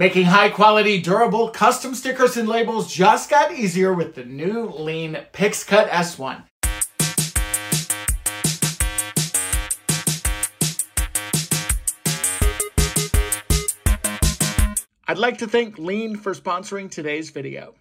Making high quality, durable, custom stickers and labels just got easier with the new Liene PixCut S1. I'd like to thank Liene for sponsoring today's video.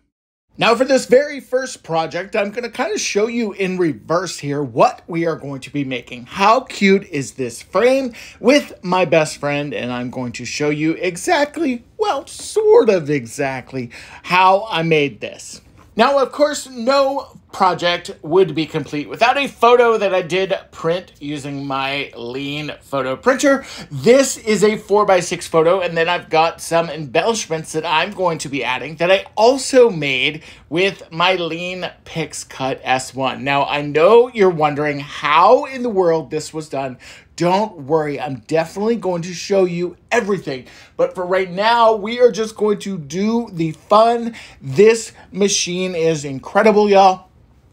Now for this very first project, I'm going to kind of show you in reverse here what we are going to be making. How cute is this frame with my best friend? And I'm going to show you exactly, well, sort of exactly how I made this. Now, of course, no project would be complete without a photo that I did print using my Liene photo printer. This is a 4x6 photo, and then I've got some embellishments that I'm going to be adding that I also made with my Liene PixCut S1. Now, I know you're wondering how in the world this was done. Don't worry, I'm definitely going to show you everything. But for right now, we are just going to do the fun. This machine is incredible, y'all.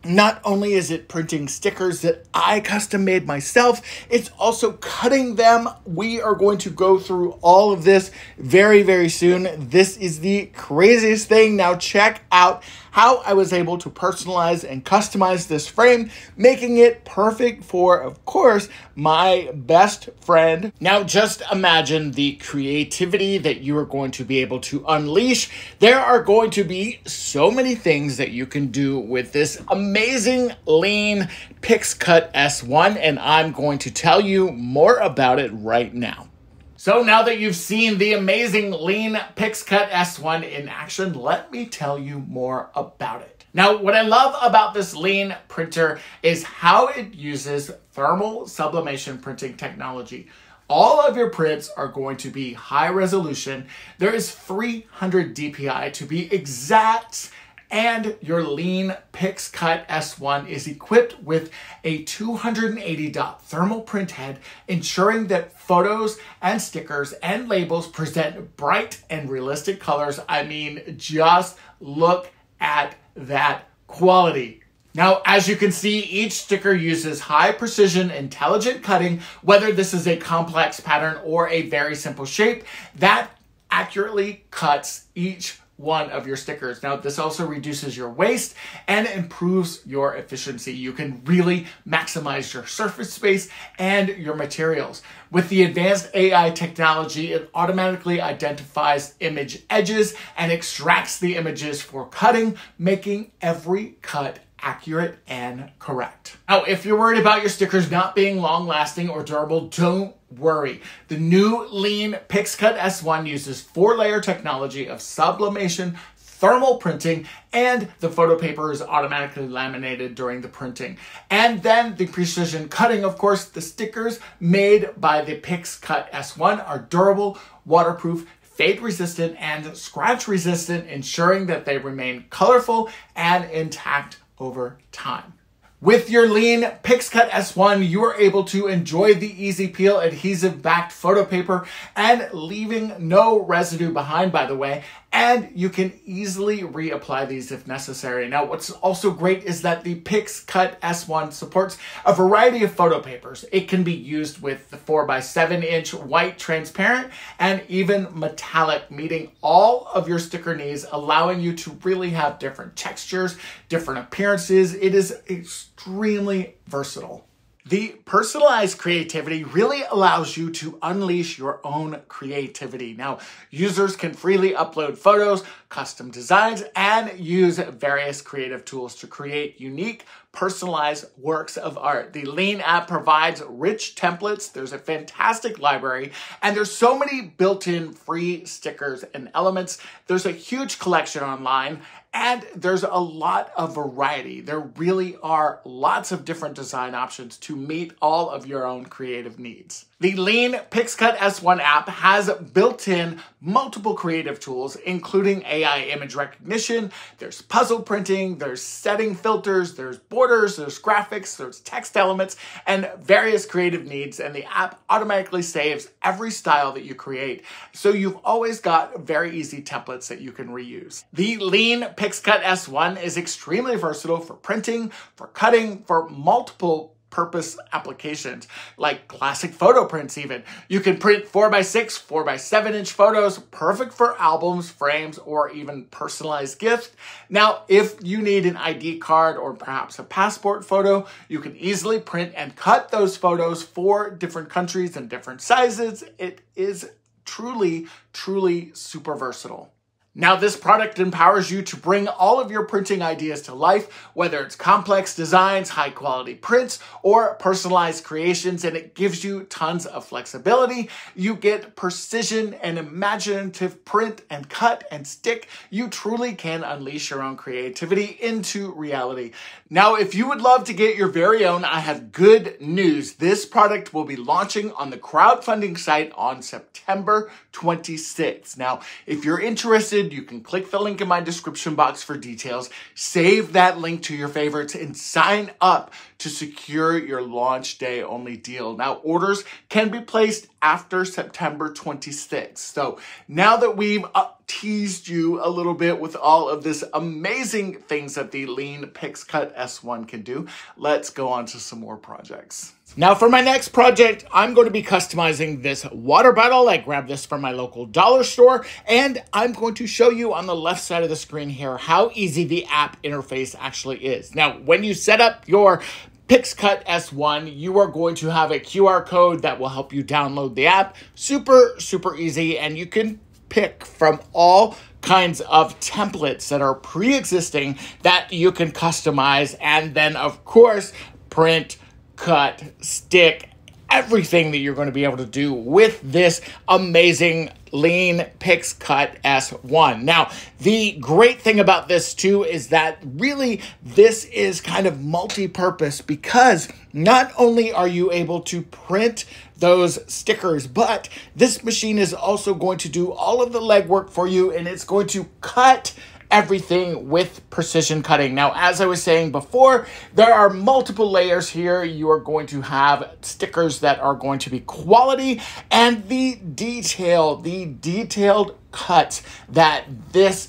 Not only is it printing stickers that I custom made myself, it's also cutting them. We are going to go through all of this very, very soon. This is the craziest thing. Now check out how I was able to personalize and customize this frame, making it perfect for, of course, my best friend. Now just imagine the creativity that you are going to be able to unleash. There are going to be so many things that you can do with this amazing Liene PixCut S1, and I'm going to tell you more about it right now. So now that you've seen the amazing Liene PixCut S1 in action, let me tell you more about it. Now, what I love about this Liene printer is how it uses thermal sublimation printing technology. All of your prints are going to be high resolution. There is 300 DPI to be exact and your Liene PixCut S1 is equipped with a 280 dot thermal print head, ensuring that photos and stickers and labels present bright and realistic colors. I mean, just look at that quality. Now, as you can see, each sticker uses high precision, intelligent cutting, whether this is a complex pattern or a very simple shape, that accurately cuts each one of your stickers. Now, this also reduces your waste and improves your efficiency. You can really maximize your surface space and your materials. With the advanced AI technology, it automatically identifies image edges and extracts the images for cutting, making every cut accurate and correct. Now, if you're worried about your stickers not being long lasting or durable, don't worry. The new Liene PixCut S1 uses four layer technology of sublimation, thermal printing, and the photo paper is automatically laminated during the printing. And then the precision cutting, of course, the stickers made by the PixCut S1 are durable, waterproof, fade resistant, and scratch resistant, ensuring that they remain colorful and intact over time. With your Liene PixCut S1, you are able to enjoy the easy peel adhesive backed photo paper and leaving no residue behind, by the way, and you can easily reapply these if necessary. Now, what's also great is that the PixCut S1 supports a variety of photo papers. It can be used with the 4x7 inch white transparent and even metallic, meeting all of your sticker needs, allowing you to really have different textures, different appearances. It is extremely versatile. The personalized creativity really allows you to unleash your own creativity. Now, users can freely upload photos, custom designs, and use various creative tools to create unique, personalized works of art. The Liene app provides rich templates. There's a fantastic library, and there's so many built-in free stickers and elements. There's a huge collection online, and there's a lot of variety. There really are lots of different design options to meet all of your own creative needs. The Liene PixCut S1 app has built in multiple creative tools, including AI image recognition, there's puzzle printing, there's setting filters, there's borders, there's graphics, there's text elements, and various creative needs. And the app automatically saves every style that you create. So you've always got very easy templates that you can reuse. The Liene PixCut S1 is extremely versatile for printing, for cutting, for multiple purpose applications like classic photo prints even. You can print 4x6, 4x7 inch photos, perfect for albums, frames, or even personalized gifts. Now, if you need an ID card or perhaps a passport photo, you can easily print and cut those photos for different countries and different sizes. It is truly, truly super versatile. Now, this product empowers you to bring all of your printing ideas to life, whether it's complex designs, high quality prints, or personalized creations, and it gives you tons of flexibility. You get precision and imaginative print and cut and stick. You truly can unleash your own creativity into reality. Now, if you would love to get your very own, I have good news. This product will be launching on the crowdfunding site on September 26th. Now, if you're interested, interested, you can click the link in my description box for details, save that link to your favorites, and sign up to secure your launch day only deal. Now, orders can be placed after September 26th. So now that we've teased you a little bit with all of this amazing things that the Liene PixCut S1 can do, let's go on to some more projects. Now for my next project, I'm going to be customizing this water bottle. I grabbed this from my local dollar store and I'm going to show you on the left side of the screen here how easy the app interface actually is. Now, when you set up your PixCut S1, you are going to have a QR code that will help you download the app. Super, super easy and you can pick from all kinds of templates that are pre-existing that you can customize and then of course print cut, stick, everything that you're going to be able to do with this amazing Liene PixCut S1. Now, the great thing about this too is that really this is kind of multi-purpose because not only are you able to print those stickers, but this machine is also going to do all of the legwork for you and it's going to cut everything with precision cutting. Now, as I was saying before, there are multiple layers here. You are going to have stickers that are going to be quality and the detail, the detailed cuts that this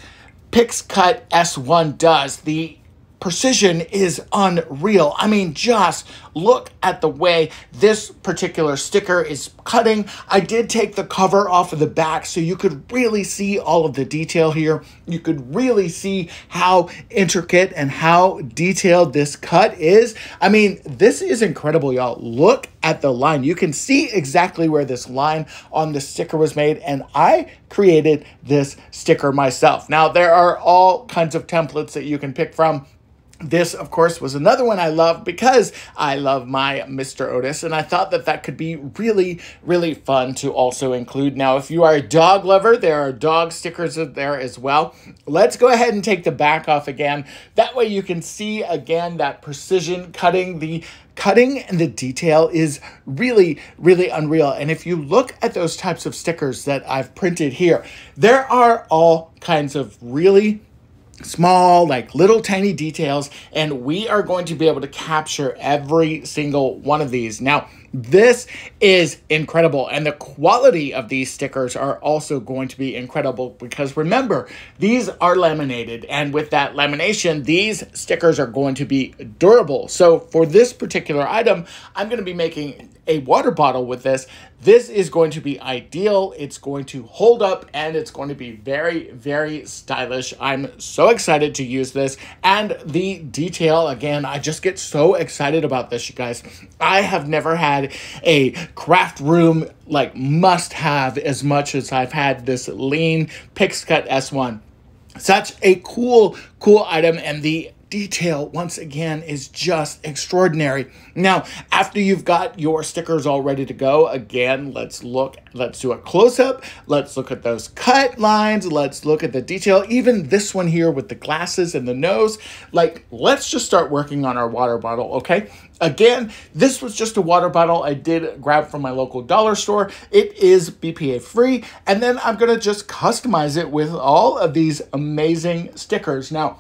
PixCut S1 does, the precision is unreal. I mean, just look at the way this particular sticker is cutting. I did take the cover off of the back so you could really see all of the detail here. You could really see how intricate and how detailed this cut is. I mean, this is incredible, y'all. Look at the line. You can see exactly where this line on the sticker was made, and I created this sticker myself. Now, there are all kinds of templates that you can pick from. This, of course, was another one I love because I love my Mr. Otis, and I thought that that could be really, really fun to also include. Now, if you are a dog lover, there are dog stickers there as well. Let's go ahead and take the back off again. That way you can see, again, that precision cutting. The cutting and the detail is really, really unreal. And if you look at those types of stickers that I've printed here, there are all kinds of really small, like little tiny details, and we are going to be able to capture every single one of these. Now, this is incredible, and the quality of these stickers are also going to be incredible because remember, these are laminated, and with that lamination, these stickers are going to be durable. So for this particular item, I'm going to be making a water bottle with this, this is going to be ideal. It's going to hold up and it's going to be very, very stylish. I'm so excited to use this. And the detail, again, I just get so excited about this, you guys. I have never had a craft room like must have as much as I've had this Liene PixCut S1 such a cool cool item and the detail once again is just extraordinary. Now, after you've got your stickers all ready to go, again, let's look, let's do a close up. Let's look at those cut lines. Let's look at the detail. Even this one here with the glasses and the nose. Like, let's just start working on our water bottle, okay? Again, this was just a water bottle I did grab from my local dollar store. It is BPA free, and then I'm gonna just customize it with all of these amazing stickers. Now,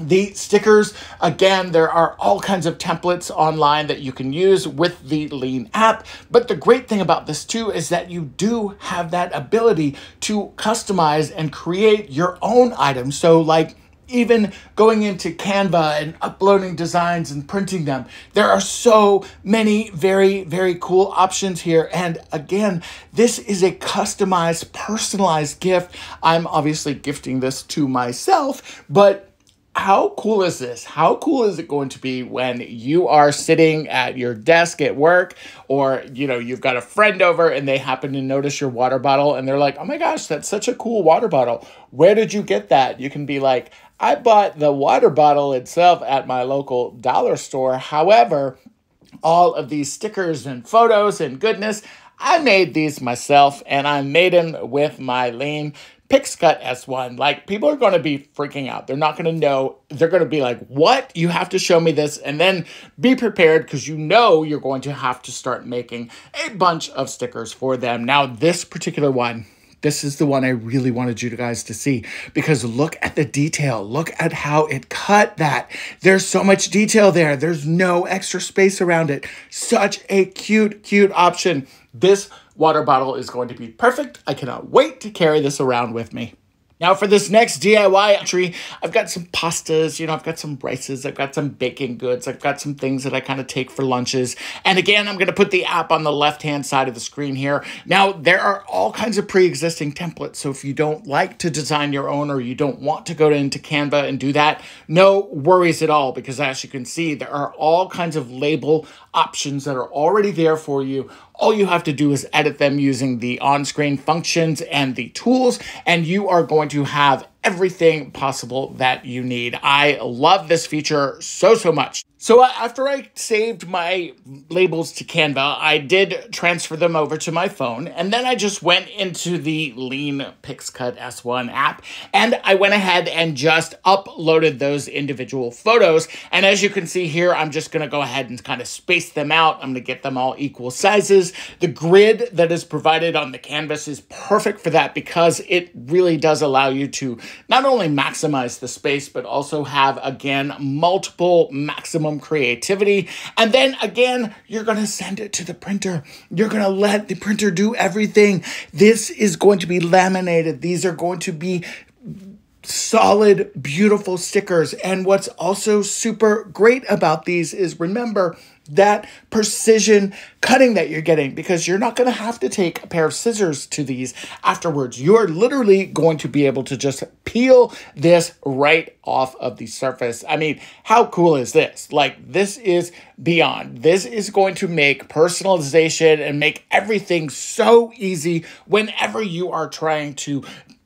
the stickers, again, there are all kinds of templates online that you can use with the Liene app. But the great thing about this too is that you do have that ability to customize and create your own items. So like even going into Canva and uploading designs and printing them. There are so many very, very cool options here. And again, this is a customized, personalized gift. I'm obviously gifting this to myself, but how cool is this? How cool is it going to be when you are sitting at your desk at work or you know you've got a friend over and they happen to notice your water bottle and they're like, "Oh my gosh, that's such a cool water bottle. Where did you get that?" You can be like, "I bought the water bottle itself at my local dollar store. However, all of these stickers and photos and goodness, I made these myself and I made them with my Liene PixCut S1. Like, people are going to be freaking out. They're not going to know. They're going to be like, what? You have to show me this. And then be prepared because you know you're going to have to start making a bunch of stickers for them. Now, this particular one, this is the one I really wanted you guys to see because look at the detail. Look at how it cut that. There's so much detail there. There's no extra space around it. Such a cute, cute option. This water bottle is going to be perfect. I cannot wait to carry this around with me. Now for this next DIY entry, I've got some pastas, you know, I've got some rices, I've got some baking goods, I've got some things that I kind of take for lunches. And again, I'm going to put the app on the left-hand side of the screen here. Now, there are all kinds of pre-existing templates, so if you don't like to design your own or you don't want to go into Canva and do that, no worries at all, because as you can see, there are all kinds of label options that are already there for you. All you have to do is edit them using the on-screen functions and the tools, and you are going to have everything possible that you need. I love this feature so, so much. So uh, after I saved my labels to Canva, I did transfer them over to my phone, and then I just went into the Liene PixCut S1 app, and I went ahead and just uploaded those individual photos. And as you can see here, I'm just gonna go ahead and kind of space them out. I'm gonna get them all equal sizes. The grid that is provided on the canvas is perfect for that because it really does allow you to not only maximize the space, but also have, again, multiple maximum creativity. And then again, you're going to send it to the printer. You're going to let the printer do everything. This is going to be laminated. These are going to be solid, beautiful stickers. And what's also super great about these is remember, that precision cutting that you're getting because you're not going to have to take a pair of scissors to these afterwards. You're literally going to be able to just peel this right off of the surface. I mean, how cool is this? Like, this is beyond. This is going to make personalization and make everything so easy whenever you are trying to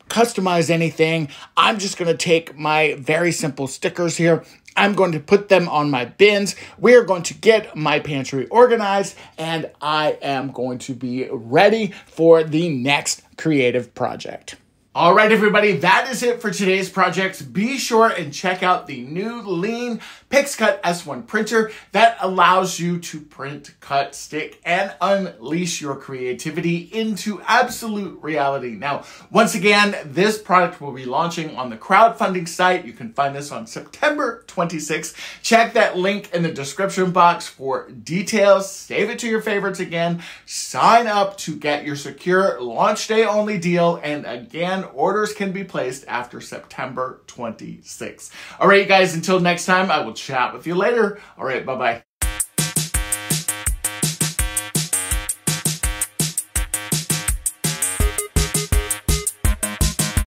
customize anything. I'm just going to take my very simple stickers here I'm going to put them on my bins. We are going to get my pantry organized and I am going to be ready for the next creative project. All right, everybody, that is it for today's projects. Be sure and check out the new Liene PixCut S1 printer that allows you to print, cut, stick, and unleash your creativity into absolute reality. Now, once again, this product will be launching on the crowdfunding site. You can find this on September 26th. Check that link in the description box for details. Save it to your favorites again. Sign up to get your secure launch day only deal. And again, orders can be placed after September 26th. All right, guys, until next time, I will chat with you later. All right, bye-bye.